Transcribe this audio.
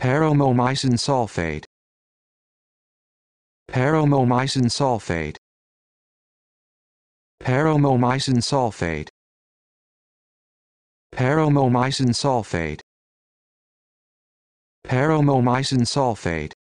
paromomycin sulfate. Paromomycin sulfate. Paromomycin sulfate. Paromomycin sulfate. Paromomycin sulfate.